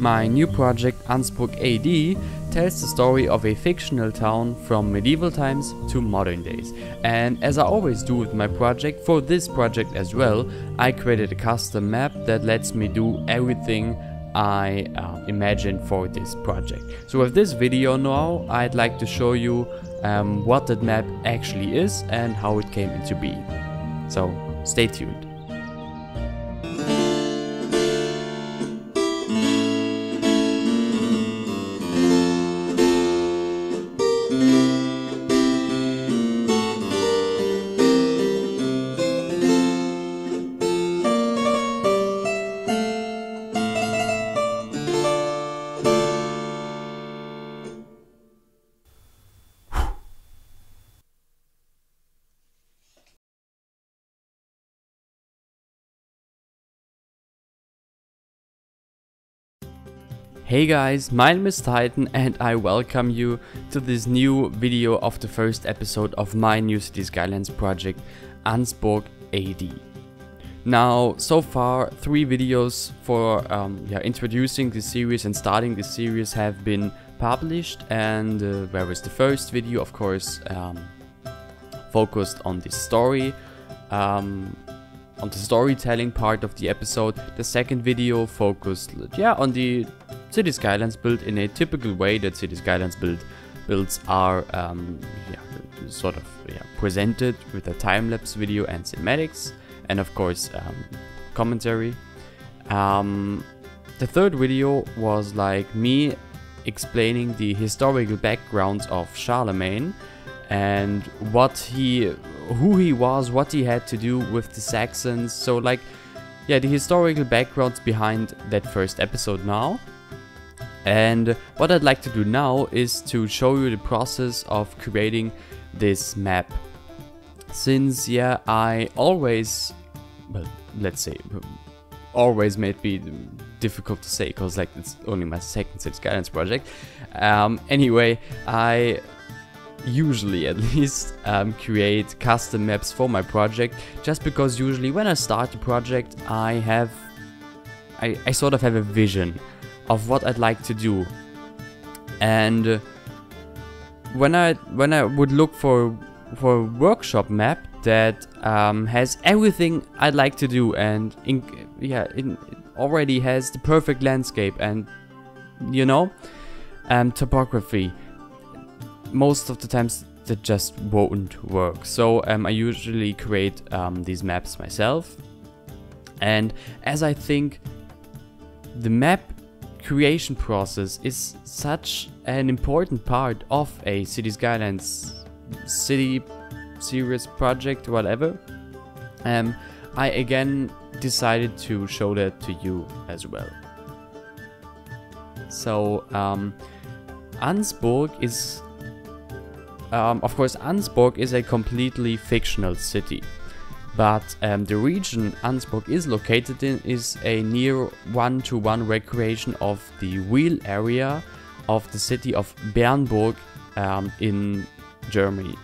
My new project Ansburg AD tells the story of a fictional town from medieval times to modern days. And as I always do with my project, for this project as well, I created a custom map that lets me do everything I uh, imagined for this project. So with this video now, I'd like to show you um, what that map actually is and how it came into being. So stay tuned. Hey guys, my name is Titan and I welcome you to this new video of the first episode of my new City Skylines project, Ansburg AD. Now, so far, three videos for um, yeah, introducing the series and starting the series have been published and uh, whereas the first video, of course, um, focused on the story, um, on the storytelling part of the episode. The second video focused, yeah, on the City Skylines build in a typical way that City Skylines build builds are um, yeah, sort of yeah, presented with a time-lapse video and cinematics, and of course um, commentary. Um, the third video was like me explaining the historical backgrounds of Charlemagne and what he who he was what he had to do with the saxons so like yeah the historical backgrounds behind that first episode now and what i'd like to do now is to show you the process of creating this map. Since yeah i always well let's say always made be difficult to say because like it's only my second City Skylines project. Um, anyway i usually at least um, create custom maps for my project just because usually when I start the project I have I, I sort of have a vision of what I'd like to do and when I when I would look for for a workshop map that um, has everything I'd like to do and in, yeah it already has the perfect landscape and you know um, topography most of the times that just won't work. So um, I usually create um, these maps myself. And as I think the map creation process is such an important part of a City Skylines city series project, whatever, um, I again decided to show that to you as well. So, um, Ansburg is um, of course, Ansburg is a completely fictional city, but um, the region Ansburg is located in is a near one-to-one -one recreation of the real area of the city of Bernburg um, in Germany.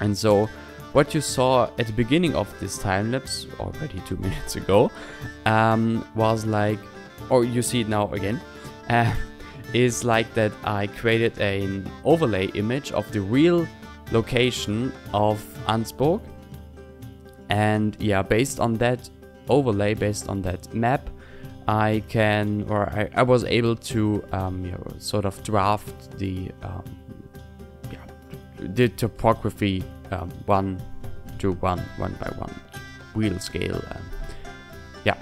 And so, what you saw at the beginning of this time lapse, already two minutes ago, um, was like, or you see it now again. Uh, is like that I created an overlay image of the real location of Ansburg. And yeah, based on that overlay, based on that map, I can, or I, I was able to um, you know, sort of draft the, um, yeah, the topography um, one to one, one by one, real scale. yeah.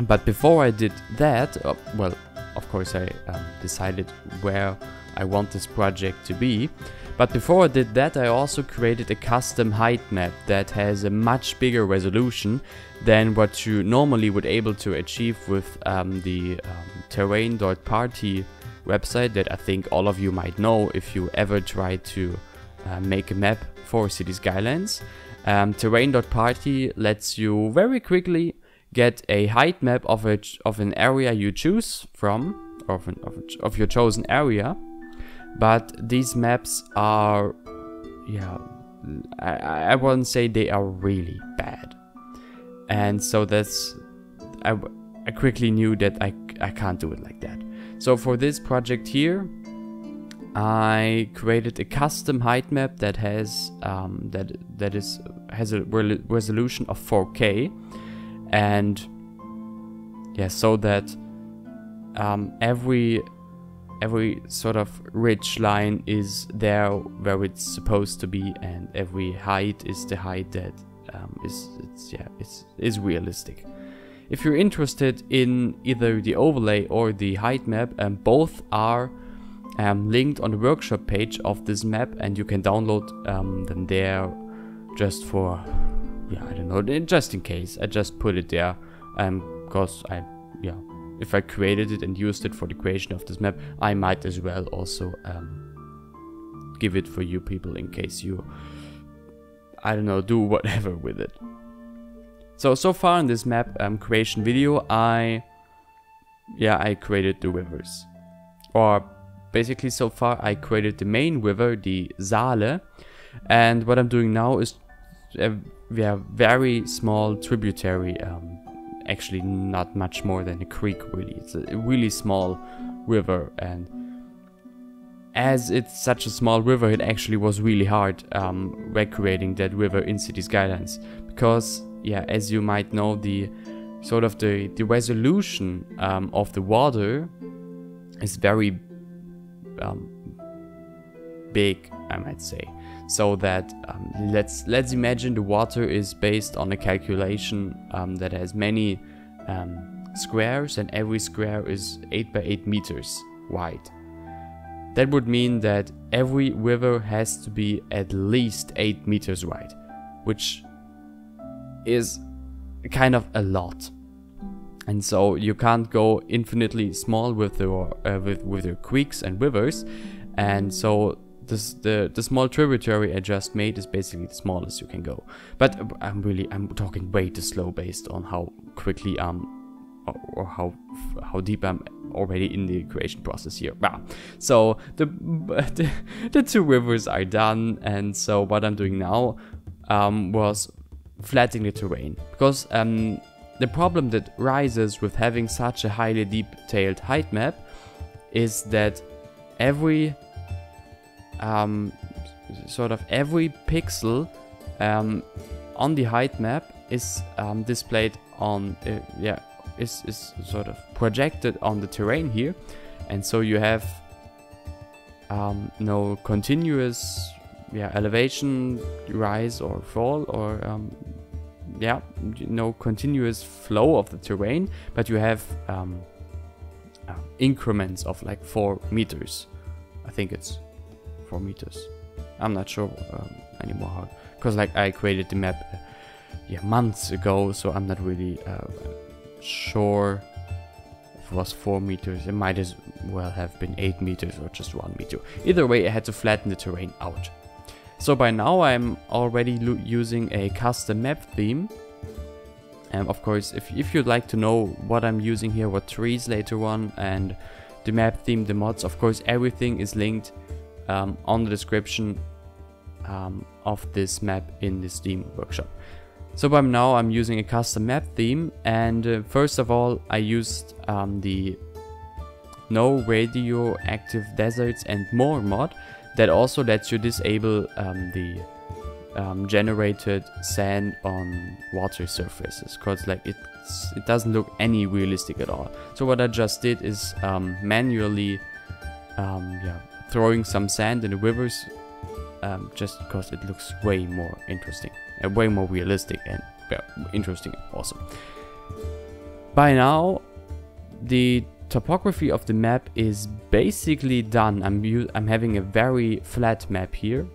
But before I did that, uh, well, of course I um, decided where I want this project to be. But before I did that I also created a custom height map that has a much bigger resolution than what you normally would able to achieve with um, the um, terrain.party website that I think all of you might know if you ever try to uh, make a map for City Skylines. Um, terrain.party lets you very quickly get a height map of, a, of an area you choose from, of, an, of, of your chosen area. But these maps are, yeah, I, I wouldn't say they are really bad. And so that's, I, I quickly knew that I, I can't do it like that. So for this project here, I created a custom height map that has um, that that is has a re resolution of 4K, and yeah, so that um, every every sort of ridge line is there where it's supposed to be, and every height is the height that um, is it's yeah it's is realistic. If you're interested in either the overlay or the height map, um, both are um, linked on the workshop page of this map and you can download um, them there just for, yeah, I don't know, just in case. I just put it there because um, I, yeah, if I created it and used it for the creation of this map, I might as well also um, give it for you people in case you, I don't know, do whatever with it. So, so far in this map um, creation video, I, yeah, I created the rivers. Or basically so far I created the main river, the Saale, and what I'm doing now is a yeah, very small tributary, um, actually not much more than a creek really, it's a really small river and as it's such a small river it actually was really hard um, recreating that river in City Skylines because yeah as you might know the sort of the, the resolution um, of the water is very um, big, I might say. So that um, let's let's imagine the water is based on a calculation um, that has many um, squares, and every square is eight by eight meters wide. That would mean that every river has to be at least 8 meters wide, which is kind of a lot and so you can't go infinitely small with your uh, with with your creeks and rivers and so this the the small tributary I just made is basically the smallest you can go but I'm really I'm talking way too slow based on how quickly um or how how deep I'm already in the creation process here. Wow. So the, the, the two rivers are done, and so what I'm doing now um, was flattening the terrain because um, the problem that rises with having such a highly detailed height map is that every um, sort of every pixel um, on the height map is um, displayed on uh, yeah is, is sort of projected on the terrain here and so you have um, no continuous yeah elevation rise or fall or um, yeah, no continuous flow of the terrain, but you have um, uh, increments of like four meters. I think it's four meters. I'm not sure um, anymore because like I created the map uh, yeah months ago, so I'm not really uh, sure if it was four meters. It might as well have been eight meters or just one meter. Either way, I had to flatten the terrain out. So by now I'm already using a custom map theme. And of course, if, if you'd like to know what I'm using here, what trees later on, and the map theme, the mods, of course everything is linked um, on the description um, of this map in the Steam workshop. So by now I'm using a custom map theme and uh, first of all I used um, the no radioactive deserts and more mod that also lets you disable um, the um, generated sand on water surfaces because like it it doesn't look any realistic at all. So what I just did is um, manually um, yeah, throwing some sand in the rivers um, just because it looks way more interesting and way more realistic and interesting and awesome. By now the topography of the map is basically done. I'm, I'm having a very flat map here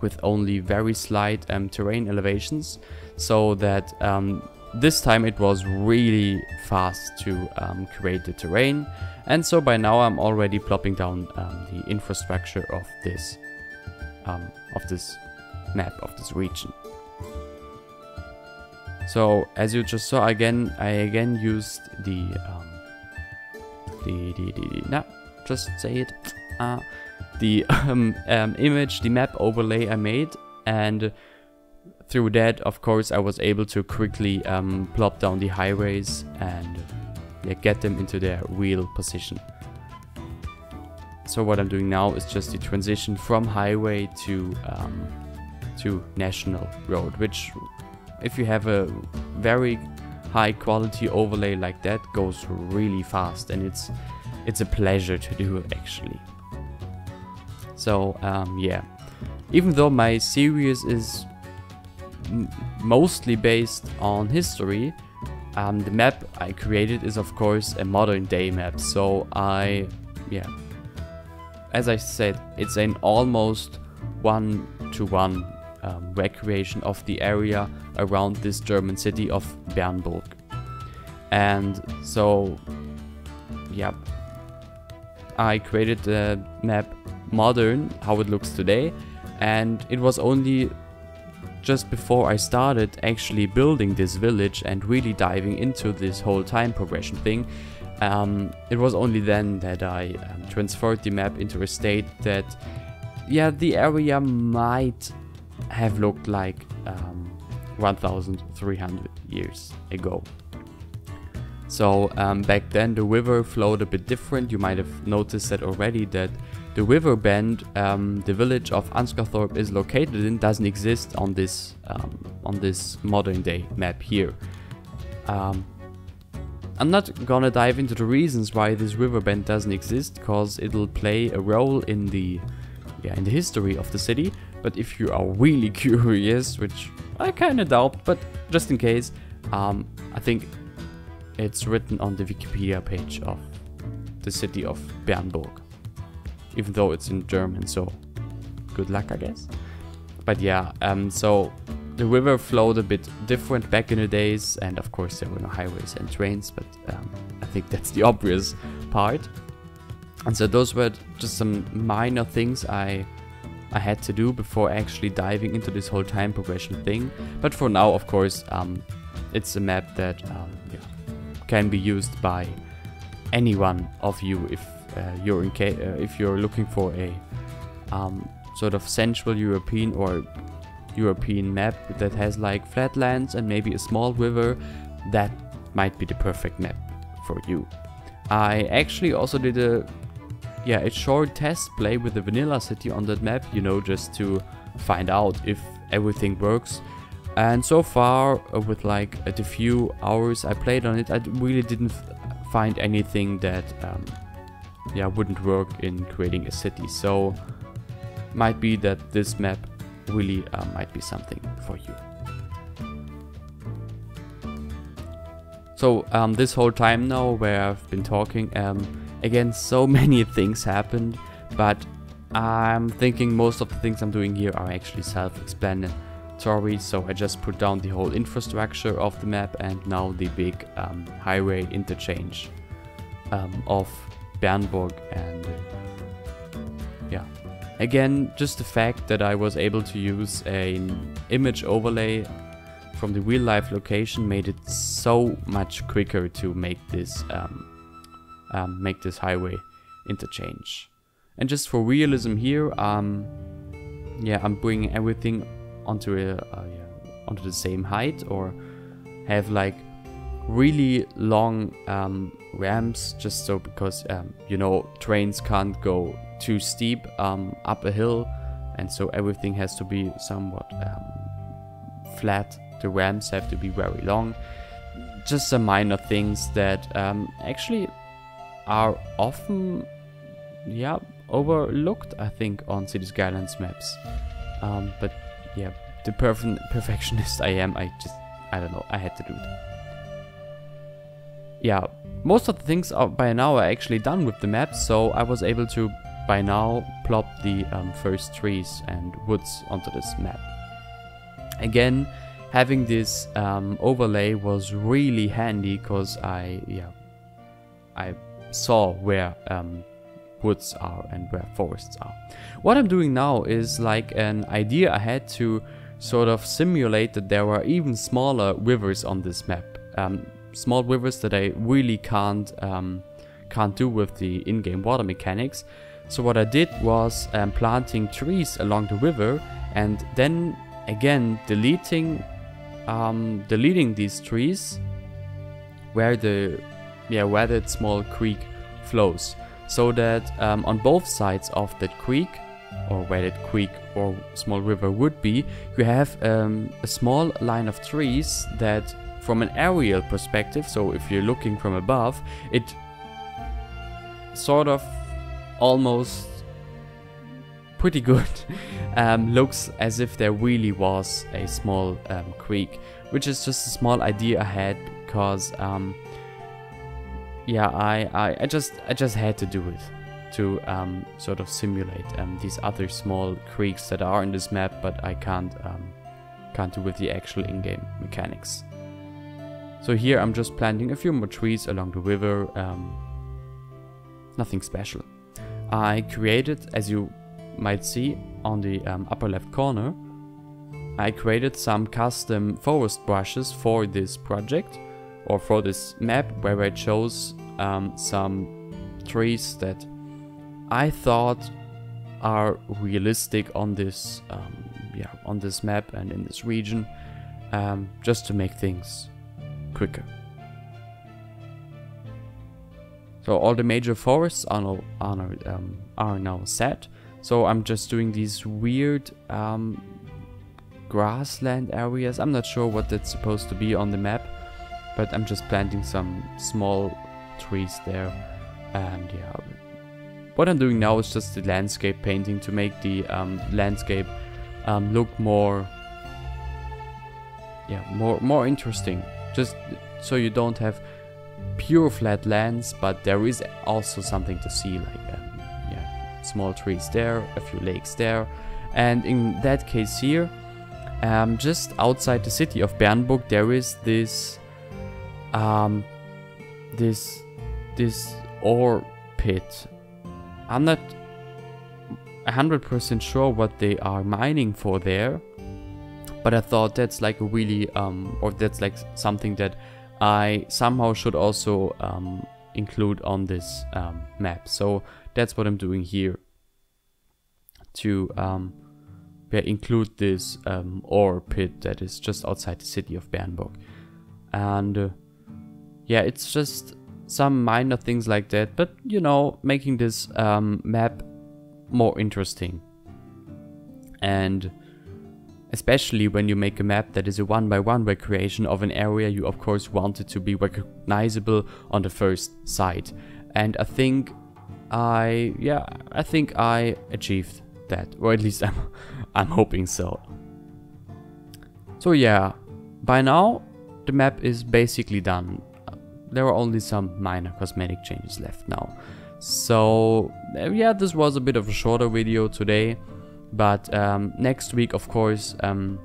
with only very slight um, terrain elevations so that um, this time it was really fast to um, create the terrain and so by now I'm already plopping down um, the infrastructure of this um, of this map of this region. So as you just saw again I again used the um, the, the, the, the just say it. Uh, the um, um, image, the map overlay I made, and through that, of course, I was able to quickly um, plop down the highways and yeah, get them into their real position. So what I'm doing now is just the transition from highway to um, to national road, which if you have a very high quality overlay like that goes really fast and it's it's a pleasure to do actually. So um, yeah, even though my series is mostly based on history, um, the map I created is of course a modern day map. So I, yeah, as I said, it's an almost one-to-one -one, um, recreation of the area around this German city of Bernburg. And so, yeah, I created the map modern, how it looks today, and it was only just before I started actually building this village and really diving into this whole time progression thing, um, it was only then that I um, transferred the map into a state that, yeah, the area might have looked like um, 1300 years ago. So um, back then the river flowed a bit different. You might have noticed that already that the river bend um, the village of Ansgarthorpe is located in doesn't exist on this um, on this modern day map here. Um, I'm not gonna dive into the reasons why this river bend doesn't exist because it'll play a role in the yeah in the history of the city. But if you are really curious, which I kinda doubt, but just in case, um, I think it's written on the Wikipedia page of the city of Bernburg. Even though it's in German, so good luck, I guess. But yeah, um, so the river flowed a bit different back in the days, and of course there were no highways and trains, but um, I think that's the obvious part. And so those were just some minor things I I had to do before actually diving into this whole time progression thing. But for now, of course, um, it's a map that um, yeah, can be used by any one of you if you're in uh, if you're looking for a um, sort of Central European or European map that has like flatlands and maybe a small river, that might be the perfect map for you. I actually also did a yeah a short test play with the vanilla city on that map, you know, just to find out if everything works. And so far, uh, with like uh, the few hours I played on it, I really didn't find anything that um, yeah wouldn't work in creating a city. So might be that this map really uh, might be something for you. So um, this whole time now where I've been talking, um, again so many things happened, but I'm thinking most of the things I'm doing here are actually self-explanatory so I just put down the whole infrastructure of the map and now the big um, highway interchange um, of Bernburg and uh, yeah. Again, just the fact that I was able to use an image overlay from the real life location made it so much quicker to make this um, um, make this highway interchange. And just for realism here, um, yeah, I'm bringing everything onto a uh, yeah, onto the same height or have like really long um, ramps just so because um, you know trains can't go too steep um, up a hill. And so everything has to be somewhat um, flat. The ramps have to be very long. Just some minor things that um, actually are often yeah overlooked I think on City Skylines maps. Um, but yeah, the perf perfectionist I am, I just, I don't know, I had to do it. Yeah, most of the things are by now are actually done with the map, so I was able to by now plop the um, first trees and woods onto this map. Again, having this um, overlay was really handy because I, yeah, I saw where um, woods are and where forests are. What I'm doing now is like an idea I had to sort of simulate that there were even smaller rivers on this map. Um, small rivers that I really can't um, can't do with the in-game water mechanics. So what I did was um, planting trees along the river and then again deleting um, deleting these trees where the yeah where that small creek flows so that um, on both sides of that creek or where that creek or small river would be you have um, a small line of trees that from an aerial perspective so if you're looking from above it sort of almost pretty good um, looks as if there really was a small um, creek which is just a small idea I had because um, yeah I, I, I just I just had to do it to um, sort of simulate um, these other small creeks that are in this map but I can't um, can't do with the actual in-game mechanics. So here I'm just planting a few more trees along the river, um, nothing special. I created, as you might see on the um, upper left corner, I created some custom forest brushes for this project or for this map where I chose um, some trees that I thought are realistic on this um, yeah on this map and in this region um, just to make things quicker. So all the major forests are now, are, now, um, are now set. So I'm just doing these weird um, grassland areas. I'm not sure what that's supposed to be on the map, but I'm just planting some small trees there. And yeah, what I'm doing now is just the landscape painting to make the um, landscape um, look more, yeah, more more interesting. Just so you don't have pure flat lands, but there is also something to see, like um, yeah, small trees there, a few lakes there, and in that case here, um, just outside the city of Bernburg, there is this, um, this, this ore pit. I'm not 100% sure what they are mining for there, but I thought that's like a really, um, or that's like something that I somehow should also um, include on this um, map. So that's what I'm doing here to um, include this um, ore pit that is just outside the city of Bernburg. And uh, yeah, it's just some minor things like that, but you know, making this um, map more interesting. And especially when you make a map that is a one by one recreation of an area you of course want it to be recognizable on the first sight. And I think I, yeah, I think I achieved that, or at least I'm, I'm hoping so. So yeah, by now the map is basically done. There are only some minor cosmetic changes left now. So yeah, this was a bit of a shorter video today. But um, next week, of course, um,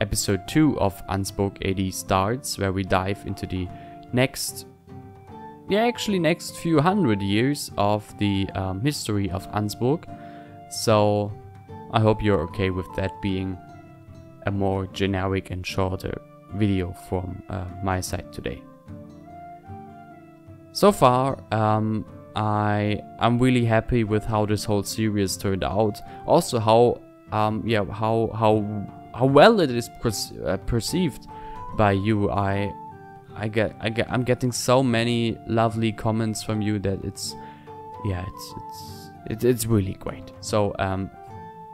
episode 2 of Ansburg AD starts, where we dive into the next, yeah, actually next few hundred years of the um, history of Ansburg. So I hope you're okay with that being a more generic and shorter video from uh, my side today. So far, um, I I'm really happy with how this whole series turned out. Also, how um yeah how how how well it is uh, perceived by you. I I get I get I'm getting so many lovely comments from you that it's yeah it's it's it, it's really great. So um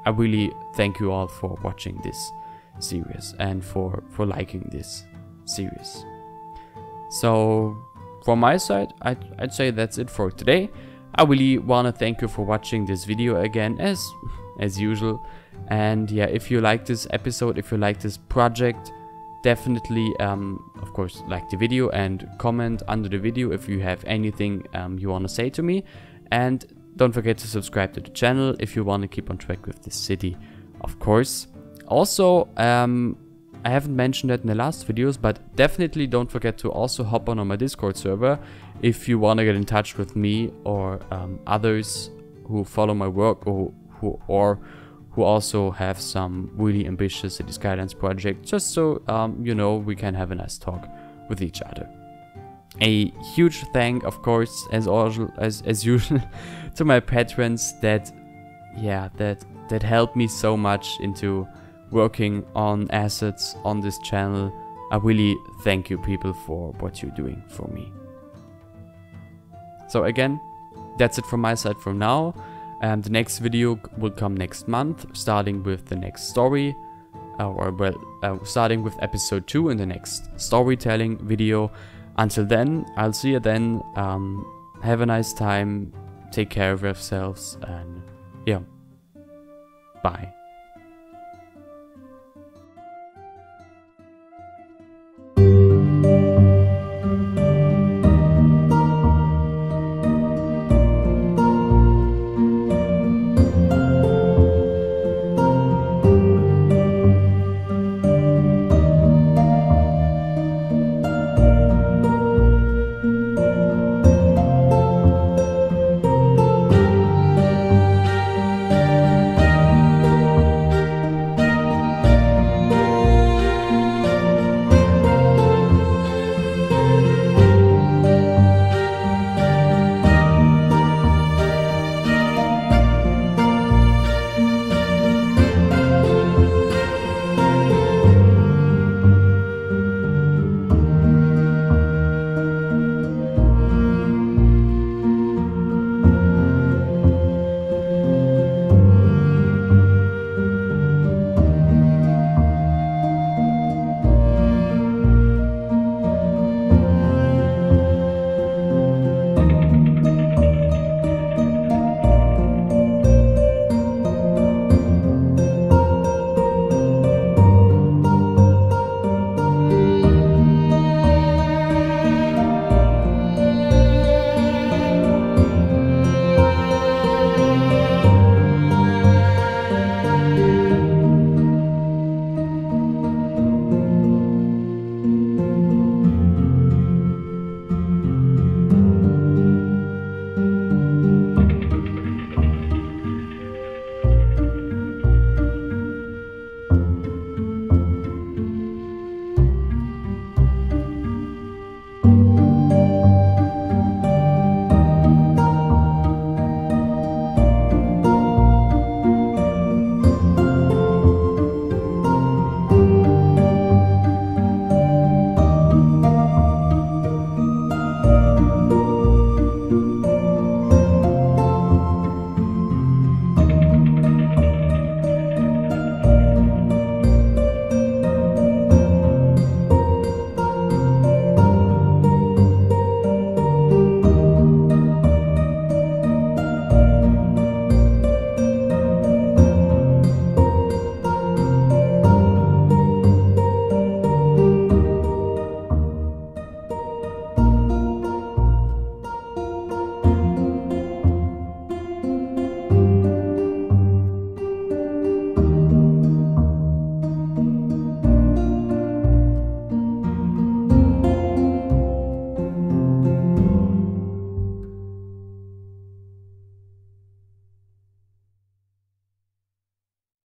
I really thank you all for watching this series and for for liking this series. So from my side, I'd, I'd say that's it for today. I really want to thank you for watching this video again, as, as usual. And yeah, if you like this episode, if you like this project, definitely, um, of course, like the video and comment under the video if you have anything um, you want to say to me. And don't forget to subscribe to the channel if you want to keep on track with this city, of course. Also, um, I haven't mentioned that in the last videos, but definitely don't forget to also hop on on my Discord server if you want to get in touch with me or um, others who follow my work or who or who also have some really ambitious City Skylines project, just so um, you know we can have a nice talk with each other. A huge thank, of course, as as as usual, to my patrons that, yeah, that that helped me so much into working on assets on this channel. I really thank you people for what you're doing for me. So again, that's it from my side for now. And the next video will come next month, starting with the next story, uh, or well, uh, starting with episode 2 in the next storytelling video. Until then, I'll see you then. Um, have a nice time, take care of yourselves, and yeah, bye.